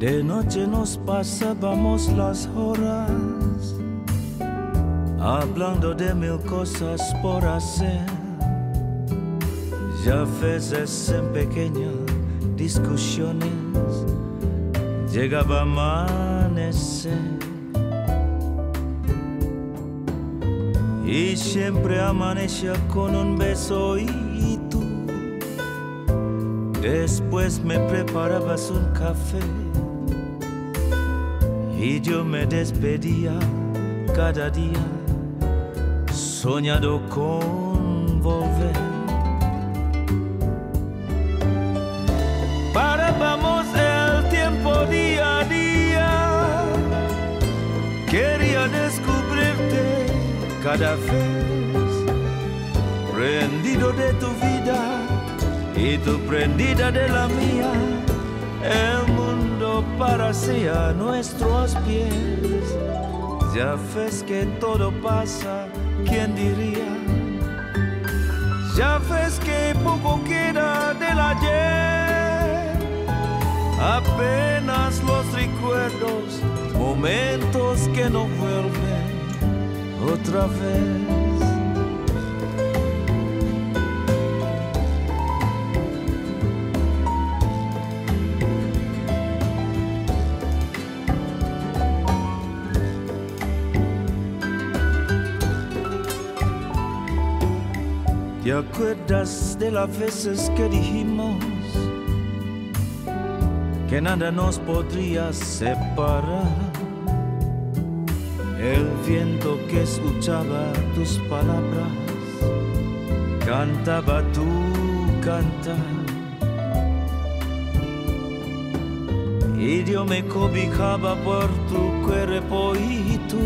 De noche nos pasábamos las horas hablando de mil cosas por hacer. Ya veces en pequeñas discusiones llegaba a amanecer. Y siempre amanecía con un beso y tú. Después me preparabas un café y yo me despedía cada día soñado con volver. Parábamos el tiempo día a día. Quería descubrirte cada vez, prendido de tu vida y tu prendida de la mía. Parecía nuestros pies. Ya ves que todo pasa ¿quién diría? Ya ves que poco queda del ayer, apenas los recuerdos, momentos que no vuelven otra vez. ¿Te acuerdas de las veces que dijimos que nada nos podría separar? El viento que escuchaba tus palabras cantaba tu cantar. Y yo me cobijaba por tu cuerpo y tú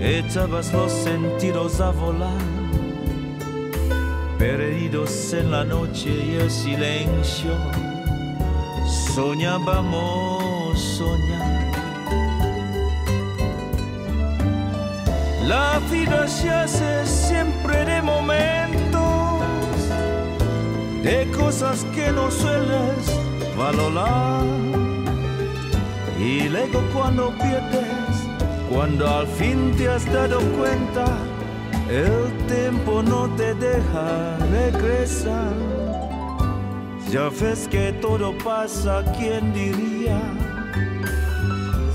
echabas los sentidos a volar perdidos en la noche y el silencio, soñábamos soñar. La vida se hace siempre de momentos, de cosas que no sueles valorar. Y luego cuando pierdes, cuando al fin te has dado cuenta, el tiempo no te deja regresar. Ya ves que todo pasa, ¿quién diría?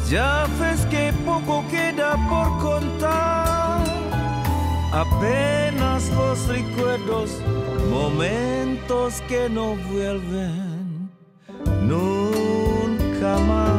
Ya ves que poco queda por contar. Apenas los recuerdos, momentos que no vuelven nunca más.